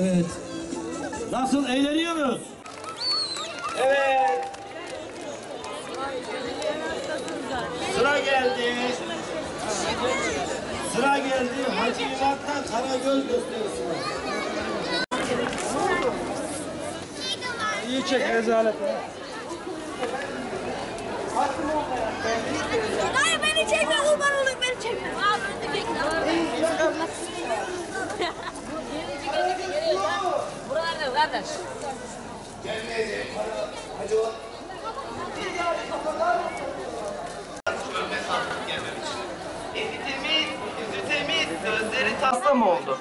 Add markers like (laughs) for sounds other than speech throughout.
Evet. Nasıl eğleniyor muyuz? Evet. Sıra geldi. Sıra geldi. Hacı İmak'tan Karagöz gösterisine. İyi çek rezalet. Kardeş. Yüzü temiz, gözleri tasla mı oldu?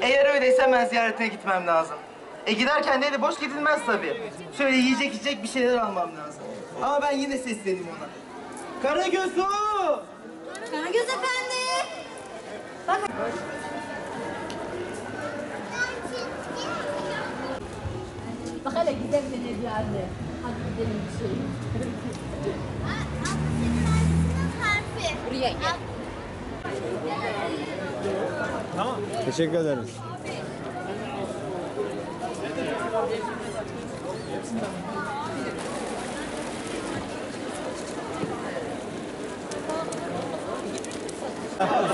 Eğer öyleyse hemen ziyaretine gitmem lazım. E giderken de eli boş gidilmez tabii. Şöyle yiyecek içecek bir şeyler almam lazım. Ama ben yine sesleneyim ona. Karagöz su! Karagöz efendi. Bak hele gidelim de ne diyor. Hadi gidelim bir şey. Abla senin aynısının harfi. Buraya gel. Tamam. Teşekkür ederiz. Thank. (laughs)